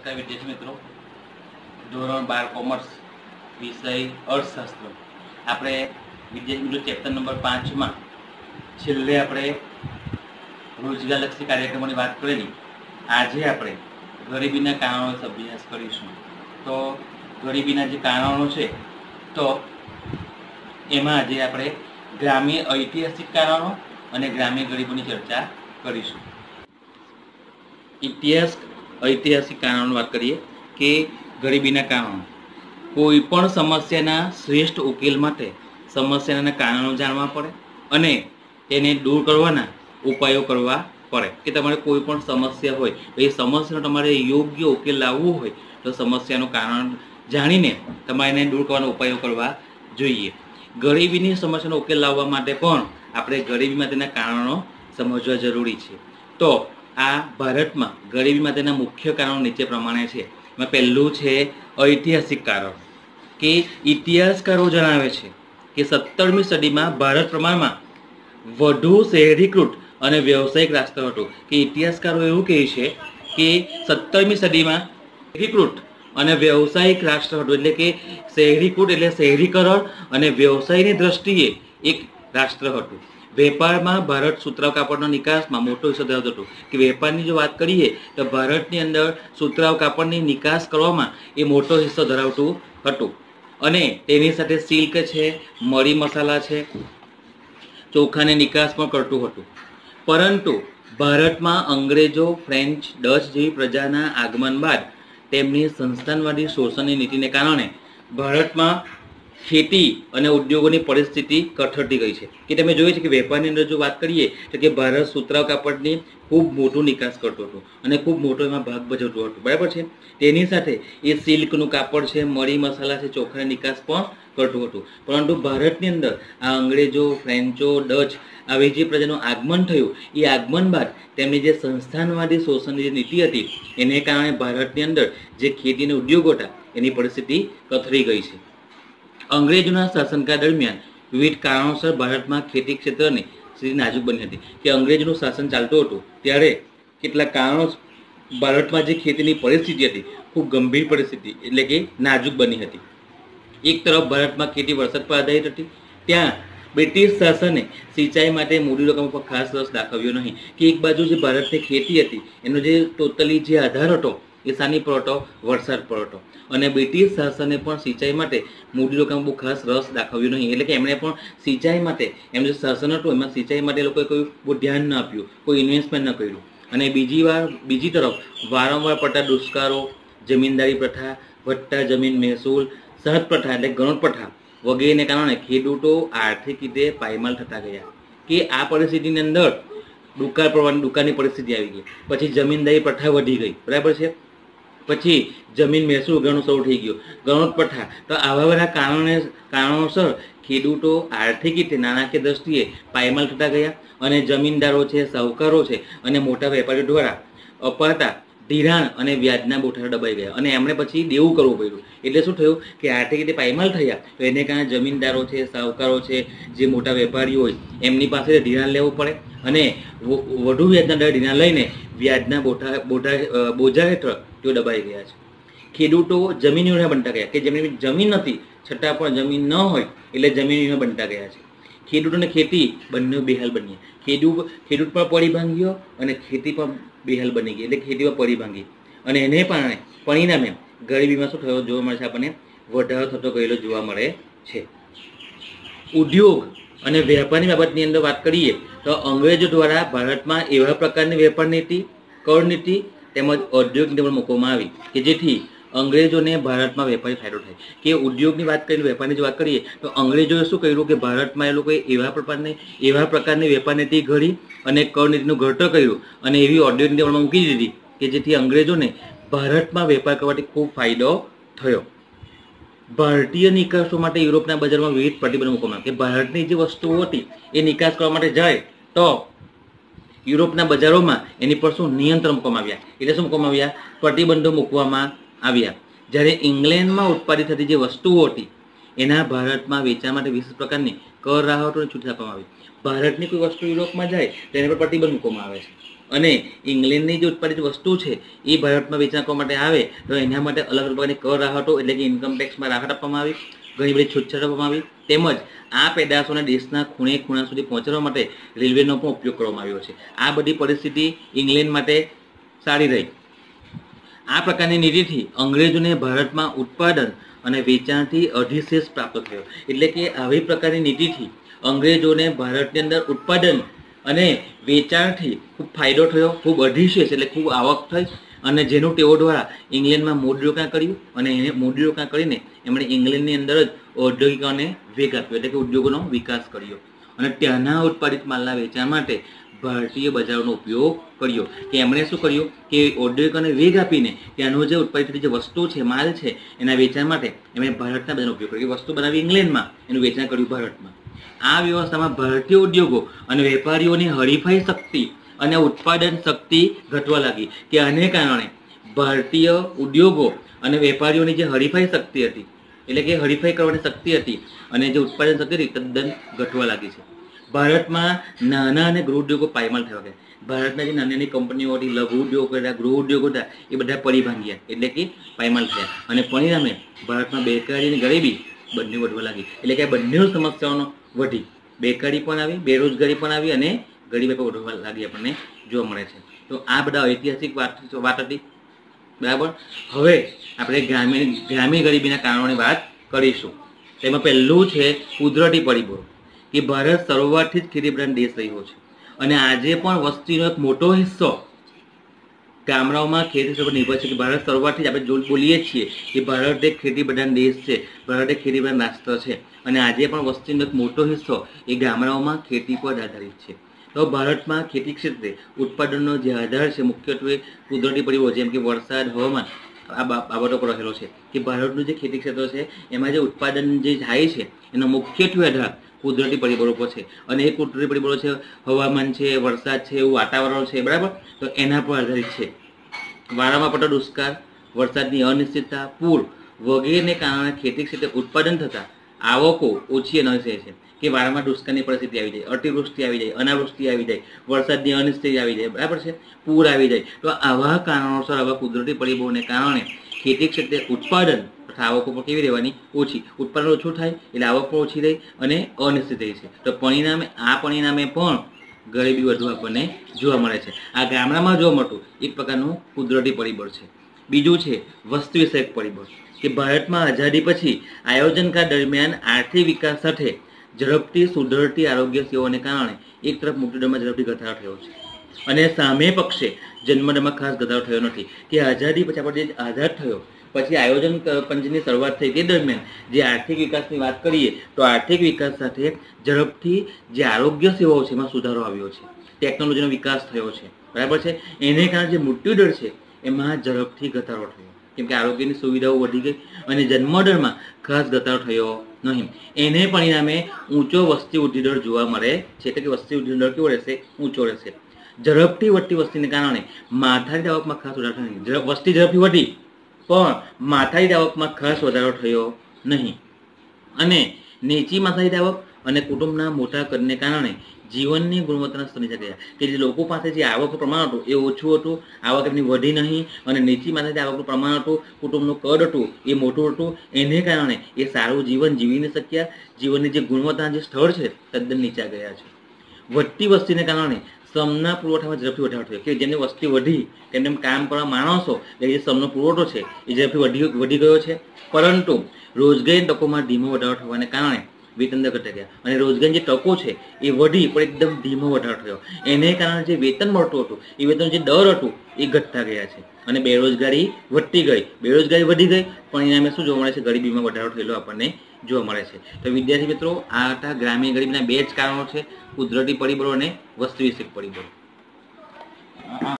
નમસ્કાર વિદ્યાર્થી મિત્રો. ધોરણ બાર કોમર્સ, વિષય અર્થશાસ્ત્ર. આપણે વિદ્યાર્થી મિત્રો ચેપ્ટર નંબર પાંચમાં છેલ્લે આપણે રોજગારલક્ષી કાર્યક્રમોની વાત કરેલી. આજે આપણે ગરીબીના કારણો અભ્યાસ કરીશું. તો ગરીબીના જે કારણો છે, તો એમાં આજે આપણે ગ્રામ્ય ઐતિહાસિક કારણો અને ગ્રામ્ય ગરીબોની ચર્ચા કરીશું. ઇતિહાસ ઐતિહાસિક કારણોની વાત કરીએ કે ગરીબીના કારણો. કોઈ પણ સમસ્યાના શ્રેષ્ઠ ઉકેલ માટે સમસ્યાના કારણો જાણવા પડે અને તેને દૂર કરવાના ઉપાયો કરવા પડે. કે તમારે કોઈ પણ સમસ્યા હોય, એ સમસ્યાનો તમારે યોગ્ય ઉકેલ લાવવો હોય, તો સમસ્યાનું કારણ જાણીને તમારે એને દૂર કરવાના ઉપાયો કરવા જોઈએ. ગરીબીની સમસ્યાનો ઉકેલ લાવવા માટે પણ આપણે ગરીબીમાં તેના કારણો સમજવા જરૂરી છે. તો આ ભારતમાં ગરીબી માટેના મુખ્ય કારણો નીચે પ્રમાણે છે. એમાં પહેલું છે ઐતિહાસિક કારણ, કે ઇતિહાસકારો જણાવે છે કે સત્તરમી સદીમાં ભારત પ્રમાણમાં વધુ શહેરીકૃત અને વ્યવસાયિક રાષ્ટ્ર હતું. કે ઇતિહાસકારો એવું કહે છે કે સત્તરમી સદીમાં શહેરીકૃત અને વ્યવસાયિક રાષ્ટ્ર હતું. એટલે કે શહેરીકૃત એટલે શહેરીકરણ અને વ્યવસાયની દ્રષ્ટિએ એક રાષ્ટ્ર હતું. વેપારમાં ભારત સુતરાવ કાપડનો નિકાસમાં મોટો હિસ્સો ધરાવતો હતો. કે વેપારની જો વાત કરીએ, તો ભારતની અંદર સુતરાવ કાપડની નિકાસ કરવામાં એ મોટો હિસ્સો ધરાવતું હતું. અને તેની સાથે સિલ્ક છે, મરી મસાલા છે, ચોખાને નિકાસ પણ કરતું હતું. પરંતુ ભારતમાં અંગ્રેજો, ફ્રેન્ચ, ડચ જેવી પ્રજાના આગમન બાદ તેમની સંસ્થાનવાદી શોષણની નીતિને કારણે ભારતમાં ખેતી અને ઉદ્યોગોની પરિસ્થિતિ કથળતી ગઈ છે. કે તમે જોયું છે કે વેપારની અંદર જો વાત કરીએ, તો કે ભારત સુતરાઉ કાપડની ખૂબ મોટું નિકાસ કરતો હતો અને ખૂબ મોટો એમાં ભાગ ભજવતો હતો. બરાબર છે? તેની સાથે એ સિલ્કનું કાપડ છે, મરી મસાલા છે, ચોખાનો નિકાસ પણ કરતું હતું. પરંતુ ભારતની અંદર આ અંગ્રેજો, ફ્રેન્ચો, ડચ આવી જે પ્રજાનું આગમન થયું, એ આગમન બાદ તેમની જે સંસ્થાનવાદી શોષણની જે નીતિ હતી, એને કારણે ભારતની અંદર જે ખેતીના ઉદ્યોગો હતા, એની પરિસ્થિતિ કથળી ગઈ છે. અંગ્રેજોના શાસનકાળ દરમિયાન વિવિધ કારણોસર ભારતમાં ખેતી ક્ષેત્રની સ્થિતિ નાજુક બની હતી. કે અંગ્રેજોનું શાસન ચાલતું હતું, ત્યારે કેટલાક કારણો ભારતમાં જે ખેતીની પરિસ્થિતિ હતી, ખૂબ ગંભીર પરિસ્થિતિ એટલે કે નાજુક બની હતી. એક તરફ ભારતમાં ખેતી વરસાદ પર આધારિત હતી, ત્યાં બ્રિટિશ શાસને સિંચાઈ માટે મૂડી રકમ પર ખાસ રસ દાખવ્યો નહીં. કે એક બાજુ જે ભારતની ખેતી હતી, એનો જે ટોટલી જે આધાર હતો એ સાની વરસાદ પર અને બ્રિટિશ શાસને પણ સિંચાઈ માટે મૂડી લોકોમાં બહુ ખાસ રસ દાખવ્યો નહીં. એટલે કે એમણે પણ સિંચાઈ માટે એમનું જે શાસન હતું, એમાં સિંચાઈ માટે લોકોએ કોઈ બહુ ધ્યાન ન આપ્યું, કોઈ ઇન્વેસ્ટમેન્ટ ન કર્યું. અને બીજી વાર, બીજી તરફ, વારંવાર પડતા દુષ્કારો જમીનદારી પ્રથા, વધતા જમીન મહેસૂલ સહજ પ્રથા એટલે ગણ પ્રથા વગેરેને કારણે ખેડૂતો આર્થિક રીતે પાયમાલ થતા ગયા કે આ પરિસ્થિતિની અંદર દુકાળ પડવાની દુકાળની પરિસ્થિતિ આવી ગઈ. પછી જમીનદારી પ્રથા વધી ગઈ. બરાબર છે? પછી જમીન મહેસૂલ ઘણું શરૂ થઈ ગયો. ગણોત પ્રથા તો આવા બધા કારણે કારણોસર ખેડૂતો આર્થિક રીતે નાણાકીય દ્રષ્ટિએ પાયમાલ થતા ગયા અને જમીનદારો છે, સાહુકારો છે અને મોટા વેપારીઓ દ્વારા અપાતા ધિરાણ અને વ્યાજના બોઠા દબાઈ ગયા. અને એમણે પછી દેવું કરવું પડ્યું. એટલે શું થયું કે આર્થિક રીતે પાયમાલ થયા, તો એને કારણે જમીનદારો છે, સાહુકારો છે, જે મોટા વેપારીઓ હોય, એમની પાસે ધિરાણ લેવું પડે અને વધુ વ્યાજના દર ધિરાણ લઈને વ્યાજના બોઠા બોઠા બોજા હેઠળ તેઓ દબાઈ ગયા છે. ખેડૂતો જમીન જમીનીઓના બનતા ગયા કે જેમની જમીન નથી, છતાં પણ જમીન ન હોય, એટલે જમીનીઓ બનતા ગયા છે. ખેડૂત અને ખેતી બંને બેહાલ બની ખેડૂત ખેડૂત પણ પડી ભાંગ્યો અને ખેતી પણ બેહાલ બની ગઈ. એટલે ખેતી પણ પડી ભાંગી. અને એને કારણે પરિણામે ગરીબીમાં શું થયો જોવા મળે છે આપણને? વધારો થતો ગયેલો જોવા મળે છે. ઉદ્યોગ અને વેપારની બાબતની અંદર વાત કરીએ તો અંગ્રેજો દ્વારા ભારતમાં એવા પ્રકારની વેપાર નીતિ, કર નીતિ તેમજ ઔદ્યોગિક નીતિ મૂકવામાં આવી કે જેથી અંગ્રેજોને ભારતમાં વેપારી ફાયદો થાય. કે ઉદ્યોગની વાત કરીને વેપારની જ વાત કરીએ, તો અંગ્રેજોએ શું કર્યું કે ભારતમાં એ લોકોએ એવા પ્રકારની એવા પ્રકારની વેપાર નીતિ ઘડી અને કર નીતિનું ઘડતર કર્યું અને એવી ઔદ્યોગિક નીતિ મૂકી દીધી કે જેથી અંગ્રેજોને ભારતમાં વેપાર કરવાથી ખૂબ ફાયદો થયો. ભારતીય નિકાસો માટે યુરોપના બજારમાં વિવિધ પ્રતિબંધ મૂકવામાં કે ભારતની જે વસ્તુઓ હતી એ નિકાસ કરવા માટે જાય તો યુરોપના બજારોમાં એની પર શું નિયંત્રણ મૂકવામાં આવ્યા? એટલે શું મૂકવામાં આવ્યા? પ્રતિબંધો મૂકવામાં આવ્યા. જ્યારે ઇંગ્લેન્ડમાં ઉત્પાદિત થતી જે વસ્તુઓ હતી, એના ભારતમાં વેચાણ માટે વિશેષ પ્રકારની કર રાહતોને છૂટ આપવામાં આવી. ભારતની કોઈ વસ્તુ યુરોપમાં જાય, તો પર પ્રતિબંધ મૂકવામાં આવે છે. અને ઇંગ્લેન્ડની જે ઉત્પાદિત વસ્તુ છે, એ ભારતમાં વેચાણ કરવા માટે આવે, તો એના માટે અલગ પ્રકારની કર રાહતો, એટલે કે ઇન્કમ ટેક્સમાં રાહત આપવામાં આવી. ઘણી બધી છૂટછાટ આવી. તેમજ આ પેદાશોને દેશના ખૂણે ખૂણા સુધી પહોંચાડવા માટે રેલવેનો પણ ઉપયોગ કરવામાં આવ્યો છે. આ બધી પરિસ્થિતિ ઇંગ્લેન્ડ માટે સારી રહી. આ પ્રકારની નીતિથી અંગ્રેજોને ભારતમાં ઉત્પાદન અને વેચાણથી અધિશેષ પ્રાપ્ત થયો. એટલે કે આવી પ્રકારની નીતિથી અંગ્રેજોને ભારતની અંદર ઉત્પાદન અને વેચાણથી ખૂબ ફાયદો થયો, ખૂબ અધિશેષ એટલે ખૂબ આવક થઈ. અને જેનું તેઓ દ્વારા ઇંગ્લેન્ડમાં મૂડીરોકાણ કર્યું અને એને મૂડીરોકાણ કરીને એમણે ઇંગ્લેન્ડની અંદર જ ઔદ્યોગિકોને વેગ આપ્યો, એટલે કે ઉદ્યોગોનો વિકાસ કર્યો. અને ત્યાંના ઉત્પાદિત માલના વેચાણ માટે ભારતીય બજારોનો ઉપયોગ કર્યો કે એમણે શું કર્યું કે ઔદ્યોગિકોને વેગ આપીને ત્યાંનું જે ઉત્પાદિત જે વસ્તુ છે, માલ છે, એના વેચાણ માટે એમણે ભારતના બજારનો ઉપયોગ કર્યો વસ્તુ બનાવી ઇંગ્લેન્ડમાં, એનું વેચાણ કર્યું ભારતમાં. આ વ્યવસ્થામાં ભારતીય ઉદ્યોગો અને વેપારીઓની હરીફાઈ શક્તિ અને ઉત્પાદન શક્તિ ઘટવા લાગી કે આને કારણે ભારતીય ઉદ્યોગો અને વેપારીઓની જે હરીફાઈ શક્તિ હતી, એટલે કે હરીફાઈ કરવાની શક્તિ હતી અને જે ઉત્પાદન શક્તિ હતી, તદ્દન ઘટવા લાગી છે. ભારતમાં નાના અને ગૃહ ઉદ્યોગો પાયમાલ થયા ગયા ભારતના જે નાની નાની કંપનીઓ હતી, લઘુ ઉદ્યોગો હતા, ગૃહ ઉદ્યોગો હતા, એ બધા પડી ભાંગ્યા, એટલે કે પાયમાલ થયા. અને પરિણામે ભારતમાં બેકારી અને ગરીબી બંને વધવા લાગી. એટલે કે આ બંને સમસ્યાઓનો વધી. બેકારી પણ આવી, બેરોજગારી પણ આવી અને ગરીબી પર વધવા લાગી આપણને જોવા મળે છે. તો આ બધા ઐતિહાસિક વાત વાત હતી. બરાબર? હવે આપણે ગ્રામીણ ગ્રામીણ ગરીબીના કારણોની વાત કરીશું. તેમાં પહેલું છે કુદરતી પરિબળો, કે ભારત શરૂઆતથી જ ખેતીપ્રધાન દેશ રહ્યો છે. અને આજે પણ વસ્તીનો એક મોટો હિસ્સો ગામડાઓમાં ખેતી પર નિર્ભર છે, કે ભારત શરૂઆતથી જ આપણે બોલીએ છીએ કે ભારત એક ખેતી પ્રધાન દેશ છે, ભારત એક ખેતી પ્રધાન રાષ્ટ્ર છે. અને આજે પણ વસ્તીનો એક મોટો હિસ્સો એ ગામડાઓમાં ખેતી પર આધારિત છે. તો ભારતમાં ખેતી ક્ષેત્રે ઉત્પાદનનો જે આધાર છે મુખ્યત્વે કુદરતી પરિબળો, જેમ કે વરસાદ, હવામાન, આ બાબતો પર રહેલો છે કે ભારતનું જે ખેતી ક્ષેત્ર છે, એમાં જે ઉત્પાદન જે થાય છે, એનો મુખ્યત્વે આધાર કુદરતી પરિબળો પર છે. અને એ કુદરતી પરિબળો છે, હવામાન છે, વરસાદ છે, એવું વાતાવરણ છે, બરાબર? તો એના પર આધારિત છે. વારામાં પડતો દુષ્કાળ, વરસાદની અનિશ્ચિતતા, પૂર વગેરેને કારણે ખેતી ક્ષેત્રે ઉત્પાદન થતા આવકો ઓછી અનસે છે. કે વારંવાર દુષ્કાળની પરિસ્થિતિ આવી જાય, અતિવૃષ્ટિ આવી જાય, અનાવૃષ્ટિ આવી જાય, વરસાદની અનિશ્ચિત આવી જાય, બરાબર છે? પૂર આવી જાય. તો આવા કારણોસર, આવા કુદરતી પરિબળોને કારણે ખેતી ક્ષેત્રે ઉત્પાદન તથા આવકો પણ કેવી રહેવાની? ઓછી. ઉત્પાદન ઓછું થાય એટલે આવક પણ ઓછી રહી અને અનિશ્ચિત રહી છે. તો પરિણામે, આ પરિણામે પણ ગરીબી વધુ આપણને જોવા મળે છે. આ ગામડામાં જોવા મળતું એક પ્રકારનું કુદરતી પરિબળ છે. બીજું છે વસ્તુ વિષયક પરિબળ. કે ભારતમાં આઝાદી પછી આયોજનકાળ દરમિયાન આર્થિક વિકાસ સાથે ઝડપથી સુધરતી આરોગ્ય સેવાઓને કારણે એક તરફ મૃત્યુદરમાં ઝડપથી ઘટાડો થયો છે. અને સામે પક્ષે જન્મદરમાં ખાસ ઘટાડો થયો નથી. કે આઝાદી પછી આપણે જે આઝાદ થયો, પછી આયોજન પંચની શરૂઆત થઈ તે દરમિયાન જે આર્થિક વિકાસની વાત કરીએ, તો આર્થિક વિકાસ સાથે ઝડપથી જે આરોગ્ય સેવાઓ છે એમાં સુધારો આવ્યો છે. ટેકનોલોજીનો વિકાસ થયો છે. બરાબર છે? એને કારણે જે મૃત્યુદર છે, એમાં ઝડપથી ઘટાડો થયો. કેમ કે આરોગ્યની સુવિધાઓ વધી ગઈ અને જન્મદરમાં ખાસ ઘટાડો થયો નહીં. એને પરિણામે ઊંચો વસ્તી વૃદ્ધિ દર જોવા મળે છે. એટલે કે વસ્તી વૃદ્ધિ કેવો રહેશે? ઊંચો રહેશે. ઝડપથી વધતી વસ્તીને કારણે માથાની આવકમાં ખાસ વધારો નહીં. વસ્તી ઝડપથી વધી, પણ માથાની આવકમાં ખાસ વધારો થયો નહીં. અને નીચી માથાની આવક અને કુટુંબના મોટા કદને કારણે જીવનની ગુણવત્તાના સ્તર નીચે ગયા કે જે લોકો પાસે જે આવકનું પ્રમાણ હતું એ ઓછું હતું, આવક એમની વધી નહીં અને નીચી માથાથી આવકનું પ્રમાણ હતું, કુટુંબનું કદ હતું એ મોટું હતું, એને કારણે એ સારું જીવન જીવી ન શક્યા. જીવનની જે ગુણવત્તાના જે સ્થળ છે તદ્દન નીચા ગયા છે. વધતી વસ્તીને કારણે શ્રમના પુરવઠામાં ઝડપથી વધારો થયો. કે જેમની વસ્તી વધી તેમને કામ કરવા માણસો એટલે જે શ્રમનો પુરવઠો છે એ ઝડપથી વધી વધી ગયો છે. પરંતુ રોજગારી તકોમાં ધીમો વધારો થવાને કારણે વેતન દર ઘટી ગયા. અને રોજગારની જે તકો છે, એ વધી, પણ એકદમ ધીમો વધારો થયો. એને કારણે જે વેતન મળતું હતું, એ વેતન જે દર હતું, એ ઘટતા ગયા છે. અને બેરોજગારી વધતી ગઈ. બેરોજગારી વધી ગઈ, પણ એના શું જોવા મળે છે? ગરીબીમાં વધારો થયેલો આપણને જોવા મળે છે. તો વિદ્યાર્થી મિત્રો, આ હતા ગ્રામીણ ગરીબના બે જ કારણો છે. કુદરતી પરિબળો અને વસ્તુ વિષયક પરિબળો.